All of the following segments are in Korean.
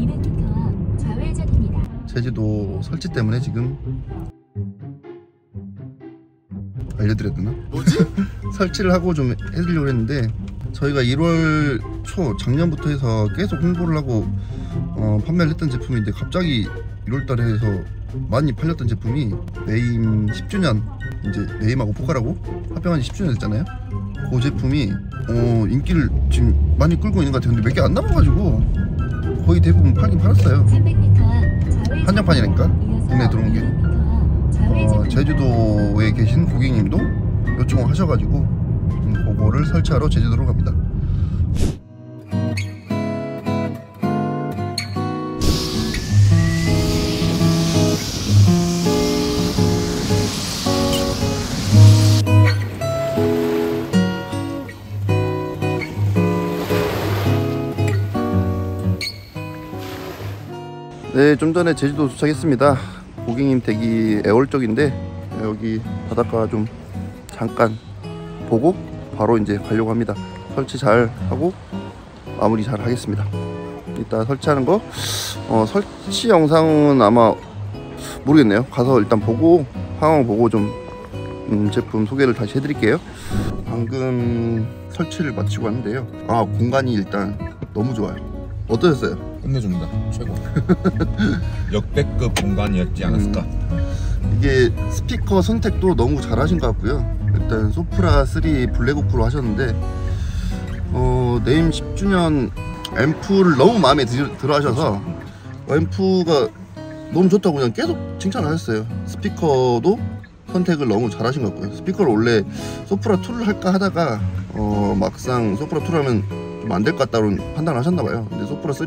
200m 좌회전입니다. 제주도 설치 때문에 지금 알려드려야 되나? 뭐지? 설치를 하고 좀 해드리려고 했는데 저희가 1월 초 작년부터 해서 계속 홍보를 하고 어, 판매를 했던 제품인데 갑자기 1월 달에 해서 많이 팔렸던 제품이 네임 10주년 이제 네임하고 포카라고 합병한 지 10주년 됐잖아요 그 제품이 어, 인기를 지금 많이 끌고 있는 것 같아요 근데 몇 개 안 남아가지고 거의 대부분 팔긴 팔았어요 300m 좌회전. 한정판이라니까 눈에 들어온 게. 200m 좌회전. 어, 제주도에 계신 고객님도 요청을 하셔가지고 음, 그거를 설치하러 제주도로 갑니다. 네, 좀 전에 제주도 도착했습니다. 고객님 댁이 애월 쪽인데 여기 바닷가 좀 잠깐 보고 바로 이제 가려고 합니다. 설치 잘 하고 마무리 잘 하겠습니다. 이따 설치하는 거 어, 설치 영상은 아마 모르겠네요. 가서 일단 보고 상황 보고 좀 음, 제품 소개를 다시 해드릴게요. 방금 설치를 마치고 왔는데요. 아 공간이 일단 너무 좋아요. 어떠셨어요? 끝내줍니다. 최고. 역대급 공간이었지 않았을까? 이게 스피커 선택도 너무 잘하신 것 같고요. 일단 소프라 3 블랙으로 하셨는데 어, 네임 10주년 앰프를 너무 마음에 들, 들어 하셔서 앰프가 너무 좋다고 그냥 계속 칭찬하셨어요. 스피커도 선택을 너무 잘하신 것 같고요. 스피커를 원래 소프라 2를 할까 하다가 어, 막상 소프라 2를 하면 좀 안 될 것 같다고 판단하셨나 봐요. 근데 소프라 3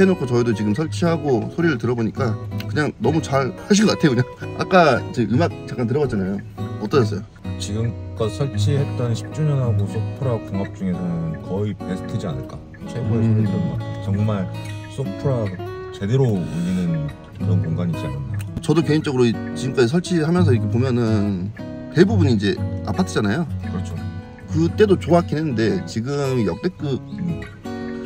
해놓고 저희도 지금 설치하고 소리를 들어보니까 그냥 너무 잘 하신 것 같아요. 그냥 아까 이제 음악 잠깐 들어봤잖아요. 어떠셨어요? 지금껏 설치했던 10주년하고 소프라 궁합 중에서는 거의 베스트지 않을까? 최고의 음. 소리 들은 것 같아. 정말 소프라 제대로 울리는 그런 공간이지 않았나. 저도 개인적으로 이- 지금까지 설치하면서 이렇게 보면은 대부분이 이제 아파트잖아요. 그렇죠. 그때도 좋았긴 했는데 지금 역대급 음,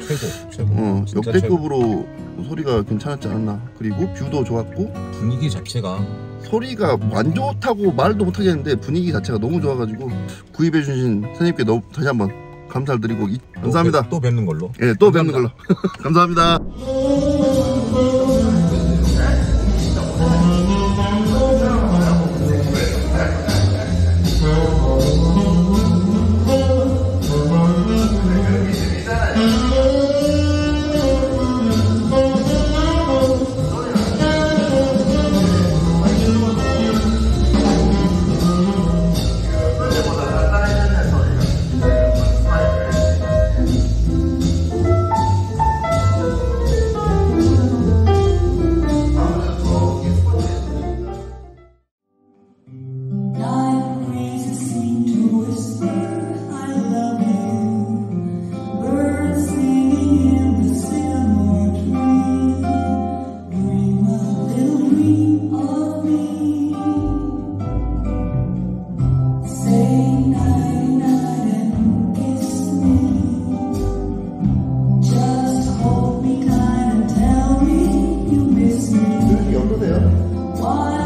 최고, 최고. 어, 진짜 역대급으로 소리가 괜찮았지 않았나. 그리고 뷰도 좋았고 최고. 분위기 자체가 소리가 안 좋다고 말도 못 하겠는데 분위기 자체가 너무 좋아가지고 구입해 주신 선생님께 너무 다시 한번 감사를 드리고 이- 또 감사합니다. 뵙- 또 뵙는 걸로. 예, 또 뵙는 걸로. 감사합니다. Why?